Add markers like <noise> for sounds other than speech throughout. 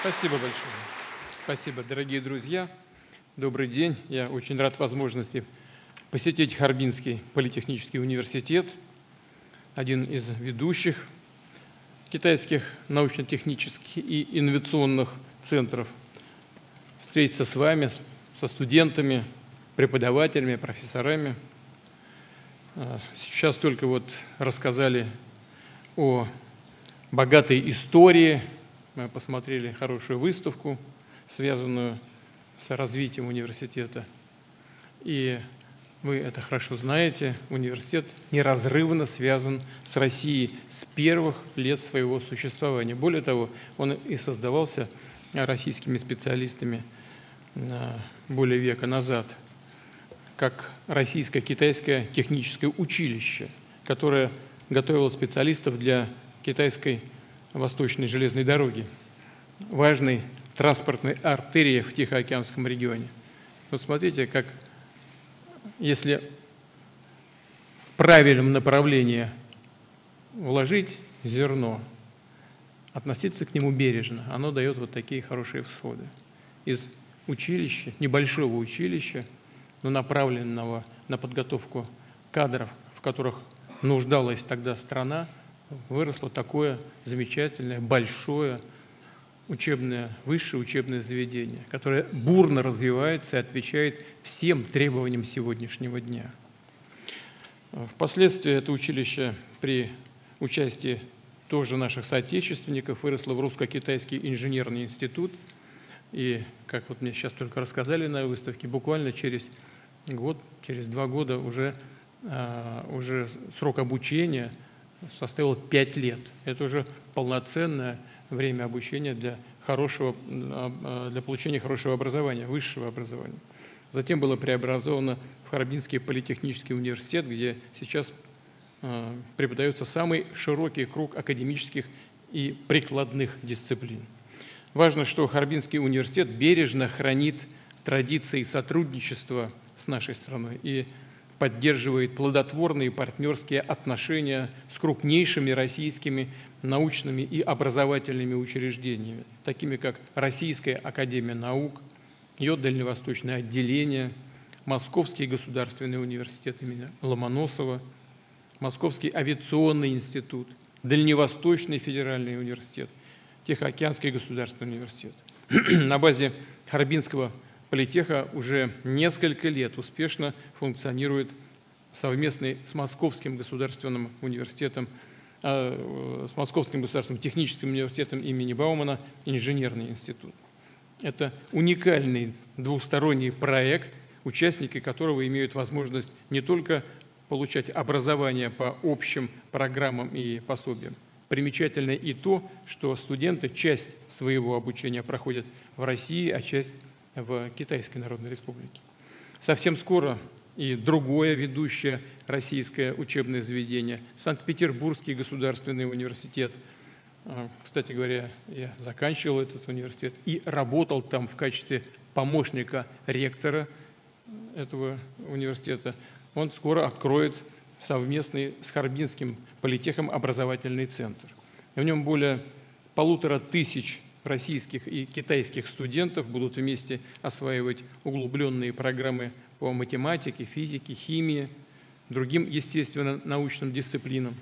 Спасибо большое. Спасибо, дорогие друзья. Добрый день. Я очень рад возможности посетить Харбинский политехнический университет, один из ведущих китайских научно-технических и инновационных центров, встретиться с вами, со студентами, преподавателями, профессорами. А, сейчас только вот рассказали о богатой истории – мы посмотрели хорошую выставку, связанную с развитием университета. И вы это хорошо знаете, университет неразрывно связан с Россией с первых лет своего существования. Более того, он и создавался российскими специалистами более века назад, как российско-китайское техническое училище, которое готовило специалистов для китайской Восточной железной дороги, важной транспортной артерии в Тихоокеанском регионе. Вот смотрите, как если в правильном направлении вложить зерно, относиться к нему бережно, оно дает вот такие хорошие всходы. Из училища, небольшого училища, но направленного на подготовку кадров, в которых нуждалась тогда страна, выросло такое замечательное, большое учебное, высшее учебное заведение, которое бурно развивается и отвечает всем требованиям сегодняшнего дня. Впоследствии это училище при участии тоже наших соотечественников выросло в русско-китайский инженерный институт. И, как вот мне сейчас только рассказали на выставке, буквально через год, через два года уже, а, уже срок обучения – составила 5 лет. Это уже полноценное время обучения для, хорошего, а, для получения хорошего образования, высшего образования. Затем было преобразовано в Харбинский политехнический университет, где сейчас а, преподается самый широкий круг академических и прикладных дисциплин. Важно, что Харбинский университет бережно хранит традиции сотрудничества с нашей страной и поддерживает плодотворные партнерские отношения с крупнейшими российскими научными и образовательными учреждениями, такими как Российская академия наук, ее дальневосточное отделение, Московский государственный университет имени Ломоносова, Московский авиационный институт, Дальневосточный федеральный университет, Тихоокеанский государственный университет. <clears throat> На базе Харбинского политеха уже несколько лет успешно функционирует совместный с Московским государственным университетом, а, с Московским государственным техническим университетом имени Баумана инженерный институт. Это уникальный двусторонний проект, участники которого имеют возможность не только получать образование по общим программам и пособиям. Примечательно и то, что студенты часть своего обучения проходят в России, а часть в Китайской Народной Республике. Совсем скоро и другое ведущее российское учебное заведение, Санкт-Петербургский государственный университет. А, кстати говоря, я заканчивал этот университет и работал там в качестве помощника ректора этого университета. Он скоро откроет совместный с Харбинским политехом образовательный центр. В нем более полутора тысяч российских и китайских студентов будут вместе осваивать углубленные программы по математике, физике, химии, другим естественно-научным дисциплинам.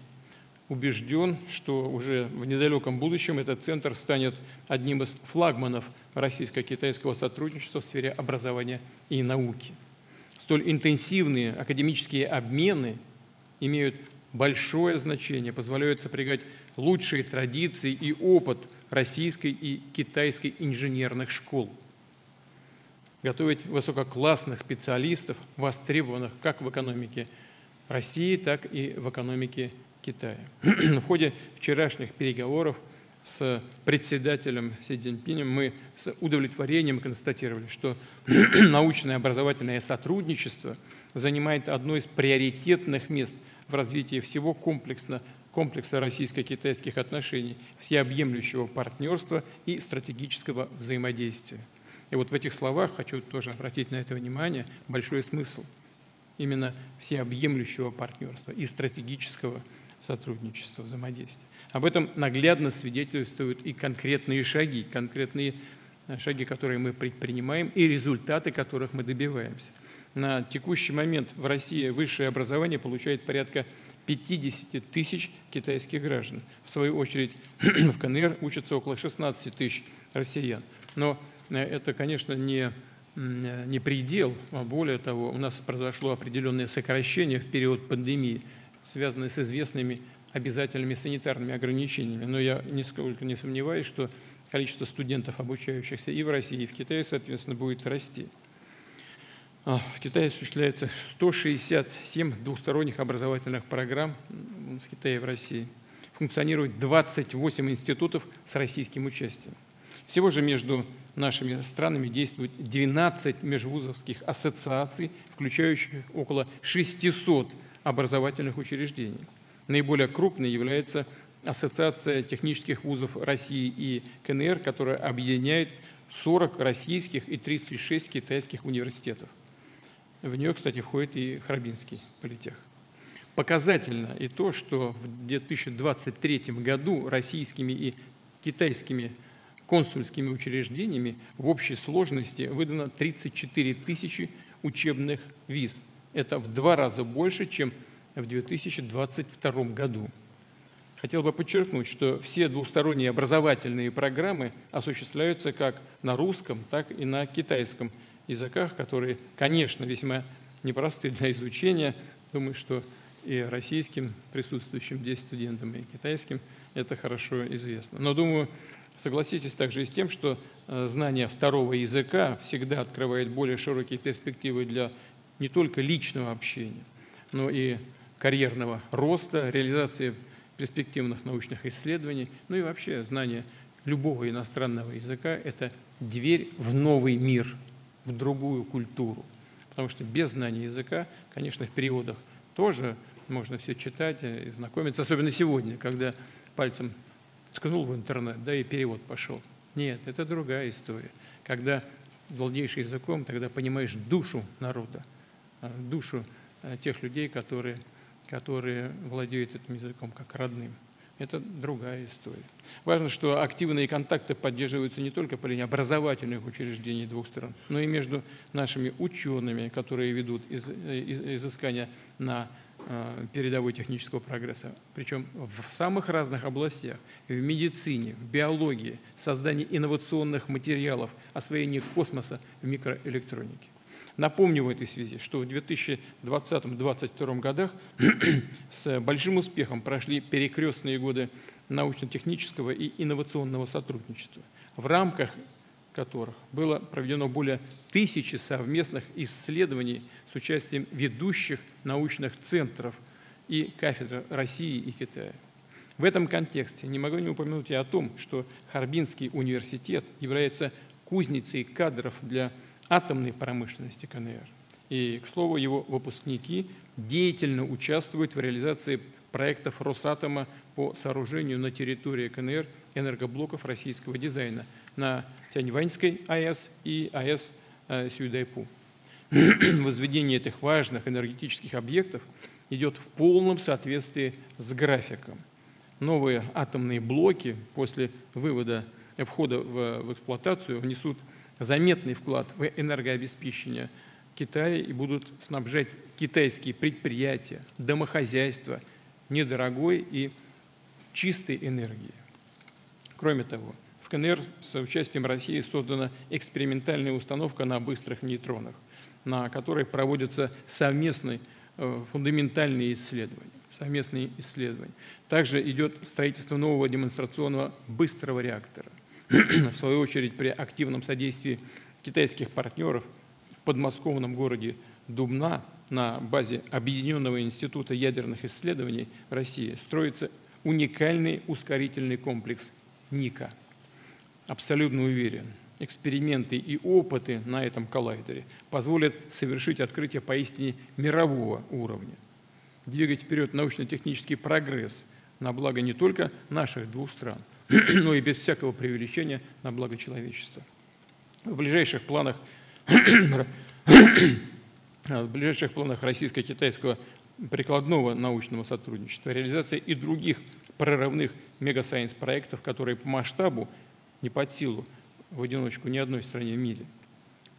Убежден, что уже в недалеком будущем этот центр станет одним из флагманов российско-китайского сотрудничества в сфере образования и науки. Столь интенсивные академические обмены имеют большое значение, позволяют сопрягать лучшие традиции и опыт российской и китайской инженерных школ. Готовить высококлассных специалистов, востребованных как в экономике России, так и в экономике Китая. <clears throat> В ходе вчерашних переговоров с председателем Си Цзиньпинем мы с удовлетворением констатировали, что <clears throat> научное образовательное сотрудничество занимает одно из приоритетных мест в развитии всего комплексно комплекса российско-китайских отношений, всеобъемлющего партнерства и стратегического взаимодействия. И вот в этих словах хочу тоже обратить на это внимание, большой смысл именно всеобъемлющего партнерства и стратегического сотрудничества, взаимодействия. Об этом наглядно свидетельствуют и конкретные шаги, конкретные э, шаги, которые мы предпринимаем, и результаты которых мы добиваемся. На текущий момент в России высшее образование получает порядка 50 тысяч китайских граждан. В свою очередь <clears throat> в КНР учатся около 16 тысяч россиян. Но э, это, конечно, не, не предел, а более того, у нас произошло определенное сокращение в период пандемии, связанное с известными обязательными санитарными ограничениями. Но я нисколько не сомневаюсь, что количество студентов, обучающихся и в России, и в Китае, соответственно, будет расти. А, в Китае осуществляется 167 двусторонних образовательных программ в Китае и в России. Функционирует 28 институтов с российским участием. Всего же между нашими странами действует 12 межвузовских ассоциаций, включающих около 600 образовательных учреждений. Наиболее крупной является Ассоциация технических вузов России и КНР, которая объединяет 40 российских и 36 китайских университетов. В нее, кстати, входит и Харбинский политех. Показательно и то, что в 2023 году российскими и китайскими консульскими учреждениями в общей сложности выдано 34 тысячи учебных виз. Это в два раза больше, чем в 2022 году. Хотел бы подчеркнуть, что все двусторонние образовательные программы осуществляются как на русском, так и на китайском языках, которые, конечно, весьма непросты для изучения. Думаю, что и российским присутствующим здесь студентам, и китайским это хорошо известно. Но думаю, согласитесь также и с тем, что э, знание второго языка всегда открывает более широкие перспективы для не только личного общения, но и карьерного роста, реализации перспективных научных исследований, ну и вообще знание любого иностранного языка – это дверь в новый мир, в другую культуру. Потому что без знания языка, конечно, в переводах тоже можно все читать и знакомиться, особенно сегодня, когда пальцем ткнул в интернет, да и перевод пошел. Нет, это другая история. Когда владеешь языком, тогда понимаешь душу народа, а, душу а, тех людей, которые, которые владеют этим языком как родным. Это другая история. Важно, что активные контакты поддерживаются не только по линии образовательных учреждений двух стран, но и между нашими учеными, которые ведут изыскания на э, передовой технического прогресса, причем в самых разных областях, в медицине, в биологии, создании инновационных материалов, освоении космоса в микроэлектронике. Напомню в этой связи, что в 2020-2022 годах с большим успехом прошли перекрестные годы научно-технического и инновационного сотрудничества, в рамках которых было проведено более тысячи совместных исследований с участием ведущих научных центров и кафедр России и Китая. В этом контексте не могу не упомянуть и о том, что Харбинский университет является кузницей кадров для атомной промышленности КНР. И, к слову, его выпускники деятельно участвуют в реализации проектов Росатома по сооружению на территории КНР энергоблоков российского дизайна на Тяньваньской АЭС и АЭС э, Сюйдайпу. <clears throat> Возведение этих важных энергетических объектов идет в полном соответствии с графиком. Новые атомные блоки после вывода, входа в, в эксплуатацию внесут заметный вклад в энергообеспечение Китая и будут снабжать китайские предприятия, домохозяйства недорогой и чистой энергией. Кроме того, в КНР с участием России создана экспериментальная установка на быстрых нейтронах, на которой проводятся совместные э, фундаментальные исследования. Совместные исследования. Также идет строительство нового демонстрационного быстрого реактора – в свою очередь при активном содействии китайских партнеров в подмосковном городе Дубна на базе Объединенного института ядерных исследований России строится уникальный ускорительный комплекс НИКА. Абсолютно уверен, эксперименты и опыты на этом коллайдере позволят совершить открытие поистине мирового уровня, двигать вперед научно-технический прогресс на благо не только наших двух стран – <clears throat> но и без всякого преувеличения на благо человечества. В ближайших планах, <clears throat> в ближайших планах российско-китайского прикладного научного сотрудничества, реализация и других прорывных мегасайенс проектов, которые по масштабу не под силу в одиночку ни одной стране в мире,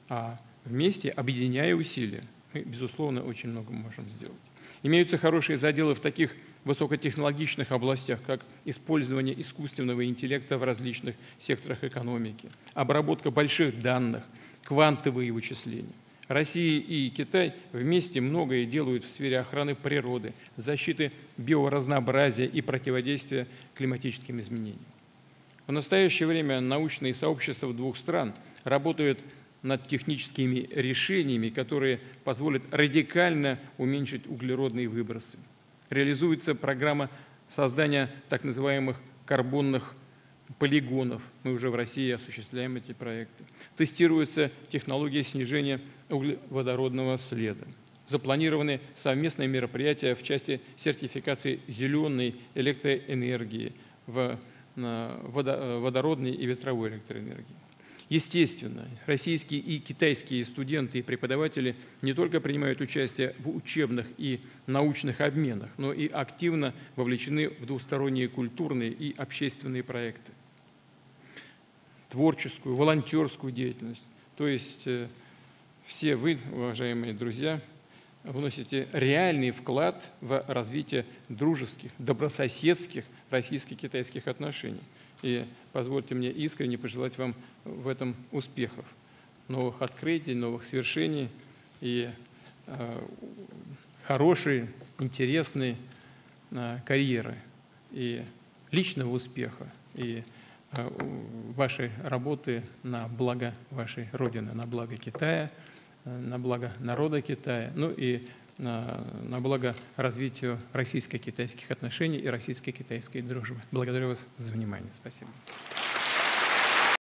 а вместе, объединяя усилия, мы, безусловно, очень много можем сделать. Имеются хорошие заделы в таких высокотехнологичных областях, как использование искусственного интеллекта в различных секторах экономики, обработка больших данных, квантовые вычисления. Россия и Китай вместе многое делают в сфере охраны природы, защиты биоразнообразия и противодействия климатическим изменениям. В настоящее время научные сообщества двух стран работают над техническими решениями, которые позволят радикально уменьшить углеродные выбросы. Реализуется программа создания так называемых карбонных полигонов. Мы уже в России осуществляем эти проекты. Тестируется технология снижения углеводородного следа. Запланированы совместные мероприятия в части сертификации зеленой электроэнергии в водородной и ветровой электроэнергии. Естественно, российские и китайские студенты и преподаватели не только принимают участие в учебных и научных обменах, но и активно вовлечены в двусторонние культурные и общественные проекты, творческую, волонтерскую деятельность. То есть э, все вы, уважаемые друзья, вносите реальный вклад в развитие дружеских, добрососедских российско-китайских отношений. И позвольте мне искренне пожелать вам в этом успехов, новых открытий, новых свершений и э, хорошей, интересной э, карьеры и личного успеха, и э, вашей работы на благо вашей Родины, на благо Китая, э, на благо народа Китая, ну и на благо развитию российско-китайских отношений и российско-китайской дружбы. Благодарю вас за внимание. Спасибо.